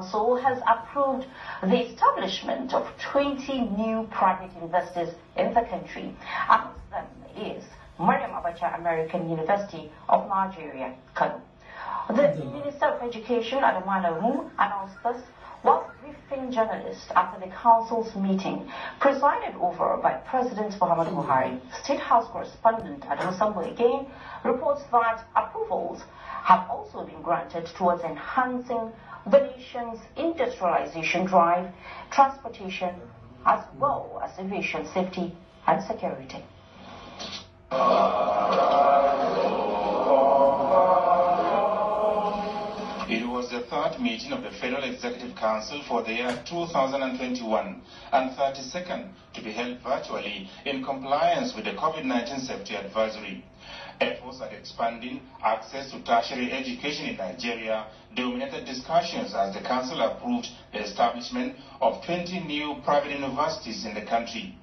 Council has approved the establishment of 20 new private investors in the country. Amongst them is Maryam Abacha American University of Nigeria, Kano. The Minister of Education, Adamu Adamu, announced this while briefing journalists after the council's meeting presided over by President Muhammadu Buhari. State House correspondent Adam Sambo again reports that approvals have also been granted towards enhancing the nation's industrialization drive, transportation, as well as aviation safety and security. It was the third meeting of the Federal Executive Council for the year 2021 and 32nd to be held virtually in compliance with the COVID-19 Safety Advisory. Efforts at expanding access to tertiary education in Nigeria dominated discussions as the Council approved the establishment of 20 new private universities in the country.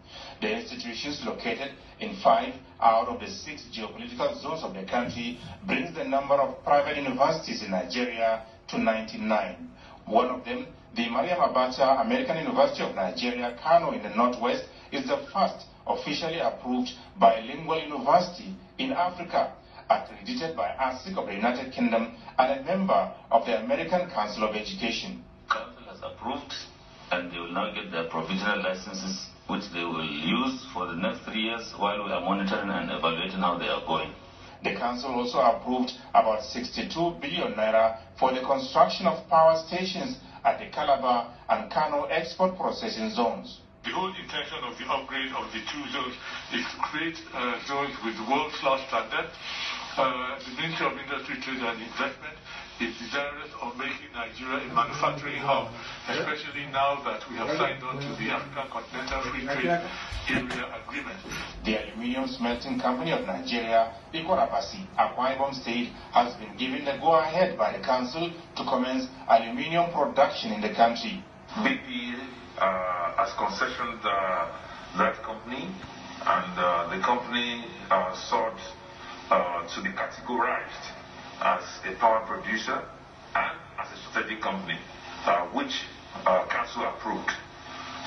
The institutions located in five out of the six geopolitical zones of the country brings the number of private universities in Nigeria to 99. One of them, the Maryam Abacha American University of Nigeria, Kano in the Northwest, is the first officially approved bilingual university in Africa, accredited by ASIC of the United Kingdom and a member of the American Council of Education. Council has approved and they will now get their provisional licenses which they will use for the next three years while we are monitoring and evaluating how they are going. The council also approved about 62 billion naira for the construction of power stations at the Calabar and Kano export processing zones. The whole intention of the upgrade of the two zones is to create uh, zones with world-class standards. Uh, the Ministry of Industry, Trade and Investment is desirous of making Nigeria a manufacturing hub, especially now that we have signed on to the African Continental Free Trade Area Agreement. The Aluminium Smelting Company of Nigeria, Ikot Abasi, Akwa Ibom State, has been given the go-ahead by the council to commence aluminium production in the country. BP uh, has concessioned uh, that company, and uh, the company uh, sought uh, to be categorized as a power producer and as a strategic company, uh, which uh, Council approved,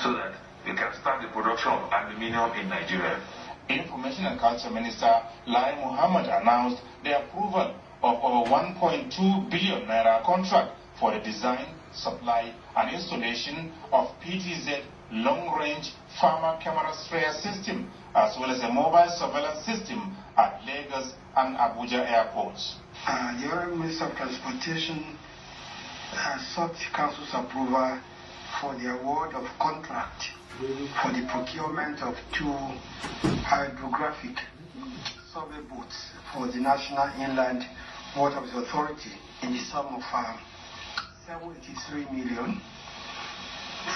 so that we can start the production of aluminium in Nigeria. Information and Culture Minister Lai Muhammad announced the approval of over 1.2 billion naira contract for the design, supply, and installation of PTZ long-range farmer camera sprayer system, as well as a mobile surveillance system at Lagos and Abuja airports. Uh, the Honorable Minister of Transportation has sought Council's approval for the award of contract for the procurement of two hydrographic survey boats for the National Inland Waters Authority in the sum of uh, 783 million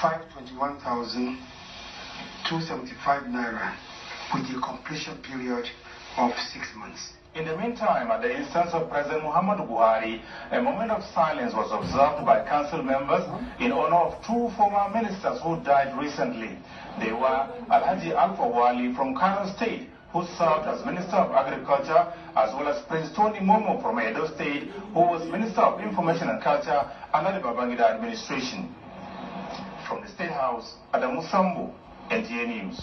521,275 naira with the completion period of six months. In the meantime, at the instance of President Muhammad Buhari, a moment of silence was observed by council members in honor of two former ministers who died recently. They were Alhaji Alpha Wali from Kano State, who served as Minister of Agriculture, as well as Prince Tony Momoh from Edo State, who was Minister of Information and Culture under the Babangida administration. From the State House, Adamu Sambu, NTA News.